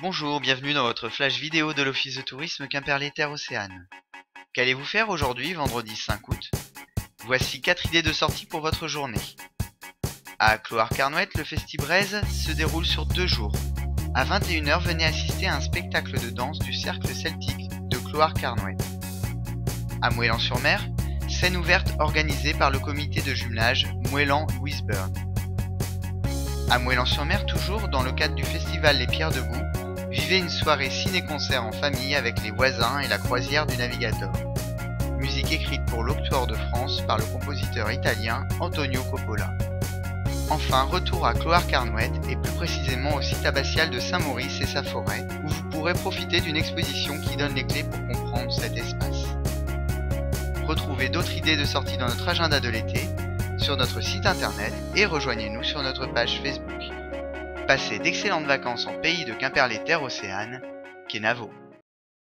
Bonjour, bienvenue dans votre flash vidéo de l'Office de tourisme Quimperlé-Terre-Océane. Qu'allez-vous faire aujourd'hui, vendredi 5 août? Voici 4 idées de sortie pour votre journée. À Cloire-Carnouette, le Festibraise se déroule sur deux jours. À 21h, venez assister à un spectacle de danse du Cercle Celtique de Cloire-Carnouette. À Moëlan-sur-Mer, scène ouverte organisée par le comité de jumelage Moëlan-Louisburg. À Moëlan-sur-Mer, toujours dans le cadre du festival Les Pierres Debout, Vivez une soirée ciné-concert en famille avec les voisins et la croisière du navigateur. Musique écrite pour l'Octoire de France par le compositeur italien Antonio Coppola. Enfin, retour à Cloire-Carnouette et plus précisément au site abbatial de Saint-Maurice et sa forêt, où vous pourrez profiter d'une exposition qui donne les clés pour comprendre cet espace. Retrouvez d'autres idées de sortie dans notre agenda de l'été, sur notre site internet et rejoignez-nous sur notre page Facebook. Passez d'excellentes vacances en pays de Quimperlé-Terre-Océane, Kenavo.